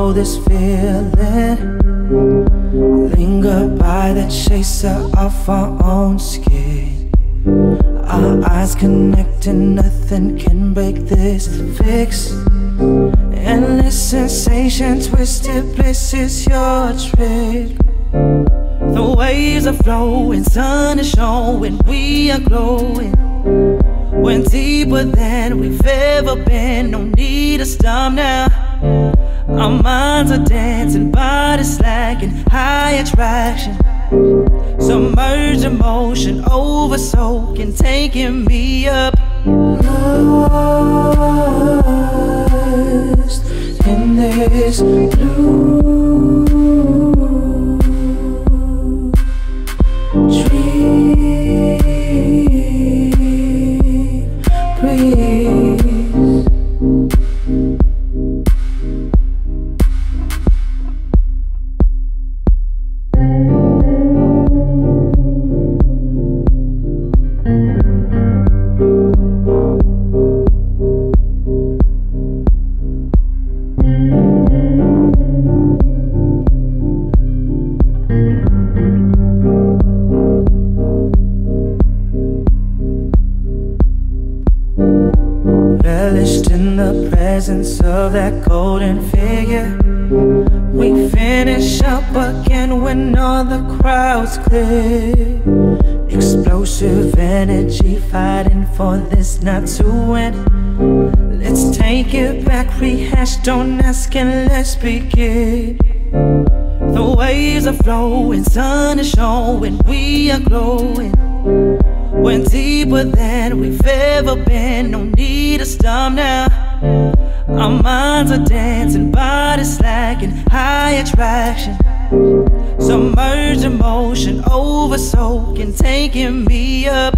know this feeling. Linger by the chaser of our own skin. Our eyes connecting, nothing can break this fix. Endless sensation, twisted places your trick. The waves are flowing, sun is showing, we are glowing. We're deeper than we've ever been, no stop now. Our minds are dancing, bodies slacking, high attraction. Submerged emotion, over soaking, taking me up. Lost in this blue dream presence of that golden figure. We finish up again when all the crowds clear. Explosive energy fighting for this not to end. Let's take it back, rehash, don't ask, and let's begin. The waves are flowing, sun is showing, we are glowing. We're deeper than we've ever been, no need to stop now. Our minds are dancing, bodies slacking, high attraction. Submerged emotion, over soaking, taking me up.